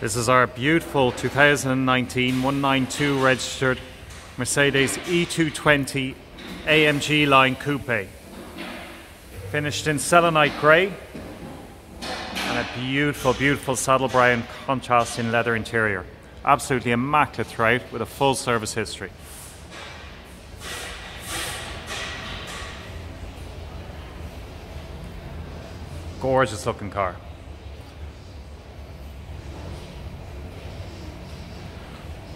This is our beautiful 2019 192 registered Mercedes E220 AMG line coupe. Finished in selenite grey and a beautiful, beautiful saddle brown contrasting leather interior. Absolutely immaculate throughout with a full service history. Gorgeous looking car.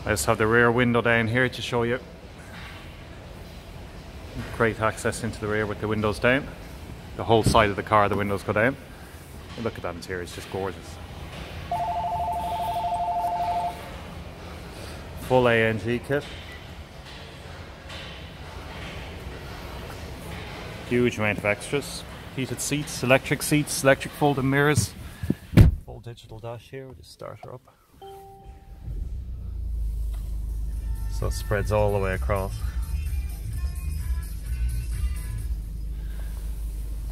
I just have the rear window down here to show you. Great access into the rear with the windows down. The whole side of the car, the windows go down. Look at that interior, it's just gorgeous. Full AMG kit. Huge amount of extras. Heated seats, electric seats, electric folding mirrors. Full digital dash here with the starter up. So it spreads all the way across.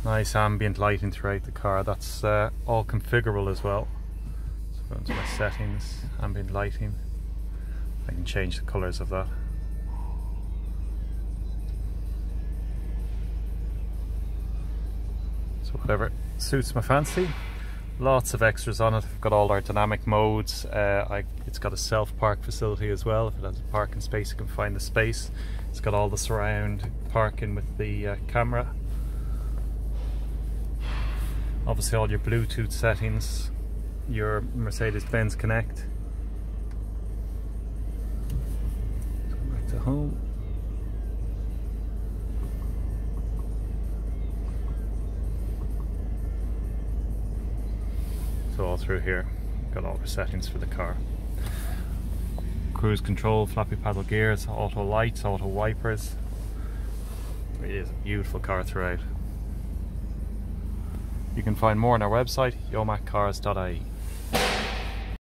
Nice ambient lighting throughout the car. That's uh, all configurable as well. So go into my settings, ambient lighting. I can change the colours of that. So whatever suits my fancy. Lots of extras on it. I've got all our dynamic modes. Uh, I, it's got a self-park facility as well. If it has a parking space, you can find the space. It's got all the surround parking with the uh, camera. Obviously all your Bluetooth settings, your Mercedes-Benz Connect. back to home. Through here, got all the settings for the car. Cruise control, floppy paddle gears, auto lights, auto wipers. It is a beautiful car throughout. You can find more on our website, yomaccars.ie.